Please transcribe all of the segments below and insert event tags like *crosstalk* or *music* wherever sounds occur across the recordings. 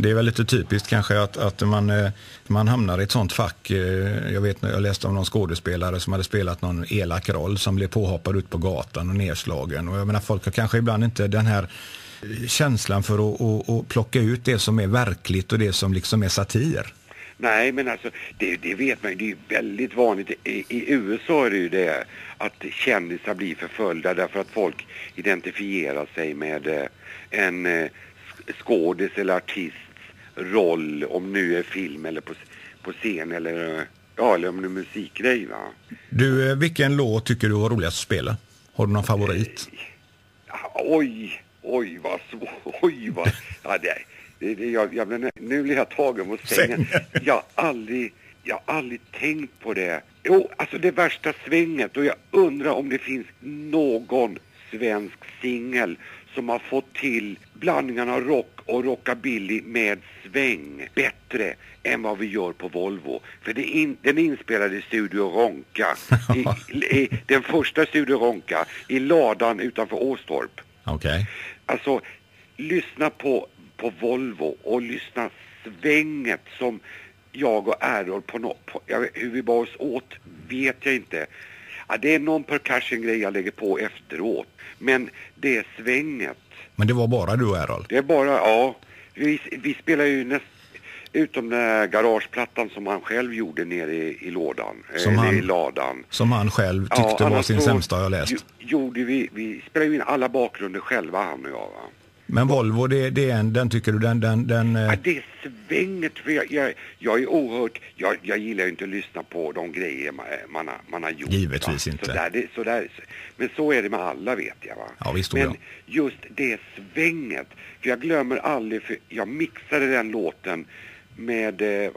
Det är väl lite typiskt kanske att, att man, eh, man hamnar i ett sånt fack. Eh, jag vet jag läste om någon skådespelare som hade spelat någon elak roll som blev påhoppad ut på gatan och nedslagen. Och jag menar folk har kanske ibland inte den här eh, känslan för att, att, att plocka ut det som är verkligt och det som liksom är satir. Nej, men alltså det, det vet man ju. Det är väldigt vanligt. I, I, USA är det ju det att kändisar blir förföljda därför att folk identifierar sig med en skådis eller artist roll, om nu är film eller på, på scen eller, ja, eller om det är musikgrej. Va? Du, eh, vilken låt tycker du var roligast att spela? Har du någon favorit? Oj, oj vad svårt. *laughs* Oj vad... Ja, det, det, det, jag, jag, nu blir jag tagen på sängen. Jag har aldrig, jag aldrig tänkt på det. Jo, alltså det värsta svänget och jag undrar om det finns någon svensk singel som har fått till blandningen av rock och rockabilly med sväng bättre än vad vi gör på Volvo. För det in, den är inspelad i Studio Ronka, *laughs* i, i, den första Studio Ronka, i ladan utanför Åstorp. Okej. Okay. Alltså, lyssna på, på Volvo och lyssna svänget som jag och Errol på något, på, hur vi bar oss åt vet jag inte. Ja, det är någon percussion-grej jag lägger på efteråt. Men det svänget. Men det var bara du och Errol? Det är bara, ja. Vi, vi spelar ju näst, utom den där garageplattan som han själv gjorde nere i, i lådan, som eller han, i ladan. Som han själv tyckte ja, var sin sämsta jag läst. Gjorde vi, vi spelade ju in alla bakgrunder själva han och jag va. Men Volvo, det, det är en, den tycker du, den... den, den ja, det är svänget. För jag, jag, jag är oerhört... Jag, jag gillar ju inte att lyssna på de grejer man, man, har, man har gjort. Givetvis va? inte. Så där, det, så där, men så är det med alla vet jag va. Ja, visst Men jag. just det svänget. För jag glömmer aldrig, för jag mixade den låten med... Eh,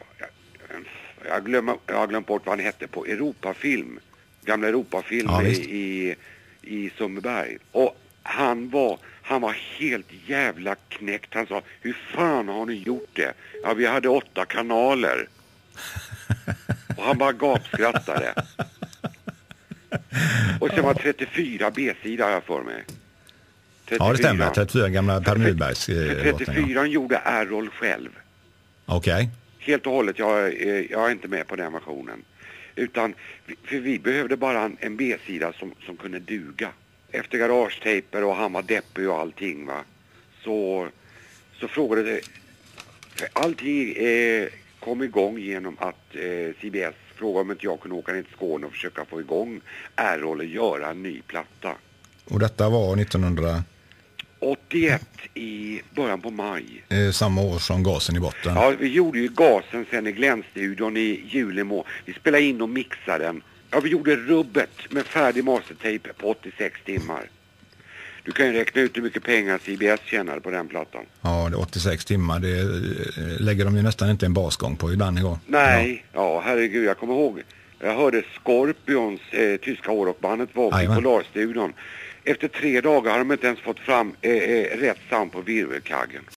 jag, glömmer, jag har glömt bort vad han hette på Europafilm. Gamla Europafilm ja, i, i, i Sundbyberg. Och han var han var helt jävla knäckt. Han sa, hur fan har ni gjort det? Ja, vi hade åtta kanaler. *laughs* Och han bara gapskrattade. Och sen var 34 B-sida har jag för mig. 34. Ja, det stämmer. 34 gamla Per Nybergs eh, *laughs* 34 ja. gjorde Errol själv. Okej. Okay. Helt och hållet. Jag, jag är inte med på den versionen. Utan, för vi behövde bara en, en B-sida som, som kunde duga efter garagetejper och han var deppig och allting va. Så, så frågade för allting eh, kom igång genom att eh, CBS frågade om inte jag kunde åka ner till Skåne och försöka få igång Errol och göra en ny platta. Och detta var 1900? 81 i början på maj. Eh, samma år som Gasen i botten? Ja, vi gjorde ju Gasen sen i Glenstudion i juli. Vi spelade in och mixade den Ja, vi gjorde rubbet med färdig mastertape på 86 timmar. Du kan ju räkna ut hur mycket pengar CBS tjänade på den plattan. Ja, det är 86 timmar. Det eh, lägger de ju nästan inte en basgång på ibland igår. Nej, ja, ja herregud. Jag kommer ihåg. Jag hörde Scorpions eh, tyska hårdrockbandet var på Polarstudion. Efter tre dagar har de inte ens fått fram eh, eh, rätt sound på virvelkaggen.